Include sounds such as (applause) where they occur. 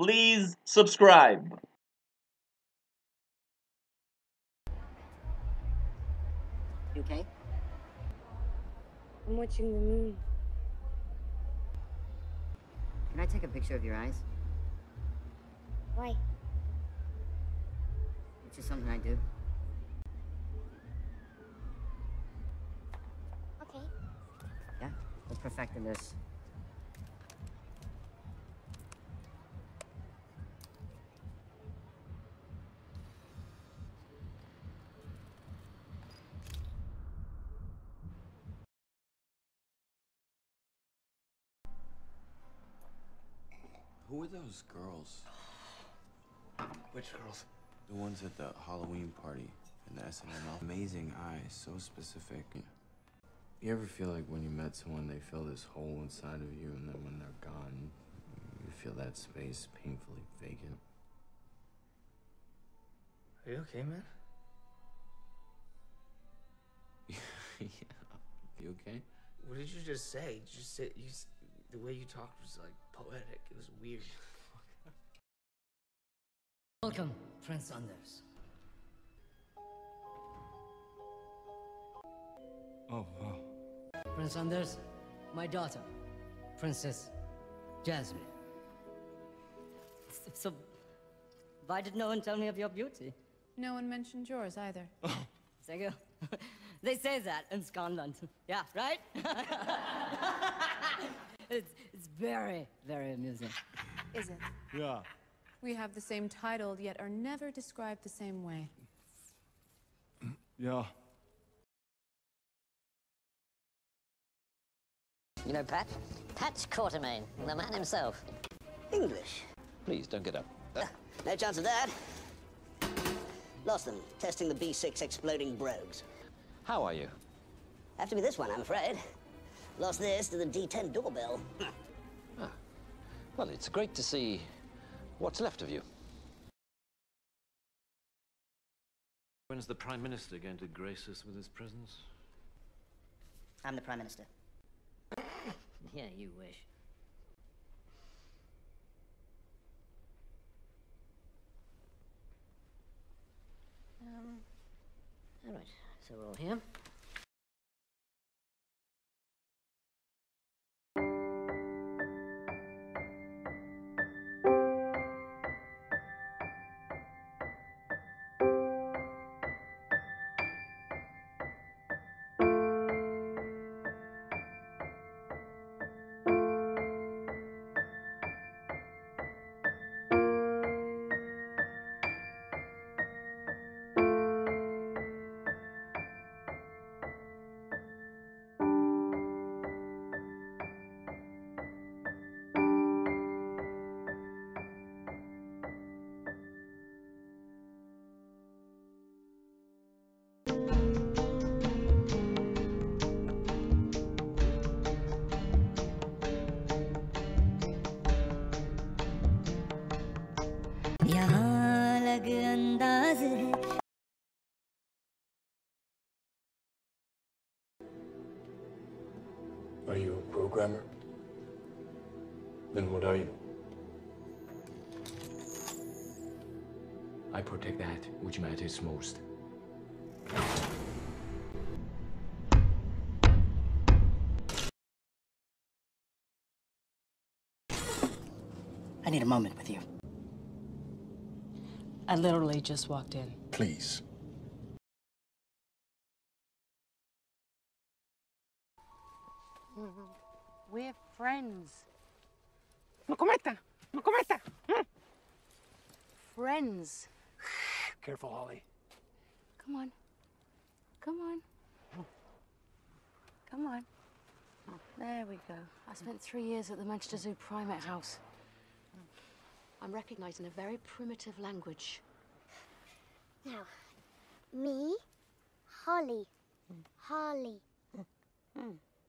please subscribe. You okay? I'm watching the moon. Can I take a picture of your eyes? Why? It's just something I do. Okay. Yeah? We're perfecting this. Who are those girls? (sighs) Which girls? The ones at the Halloween party in the SNL. Amazing eyes, so specific. You ever feel like when you met someone, they fill this hole inside of you, and then when they're gone, you feel that space painfully vacant? Are you okay, man? (laughs) yeah. You okay? What did you just say? Did you say you? S- The way you talked was like poetic. It was weird. Welcome, Prince Anders. Oh, wow. Prince Anders, my daughter, Princess Jasmine. So, so, why did no one tell me of your beauty? No one mentioned yours either. (laughs) Oh. Thank you. (laughs) they say that in Scotland. Yeah, right? (laughs) it's, it's very, very amusing. Is it? Yeah. We have the same title, yet are never described the same way. Yeah. You know Pat? Patch Quartermain, the man himself. English. Please, don't get up. Ah, no chance of that. Lost them, testing the B6 exploding brogues. How are you? Have to be this one, I'm afraid. Lost this to the D10 doorbell. Hmm. Well, it's great to see what's left of you. When's the Prime Minister going to grace us with his presence? I'm the Prime Minister. (laughs) Yeah, you wish. Um, all right, so we're all here. Are you a programmer? Then what are you? I protect that which matters most. I need a moment with you. I literally just walked in. Please. We're friends. No cometa! No cometa! Mm. Friends. (sighs) Careful, Holly. Come on. Come on. Come on. There we go. I spent three years at the Manchester Zoo Primate House. I'm recognizing a very primitive language. Now, me, Holly, hmm. Holly. Hmm.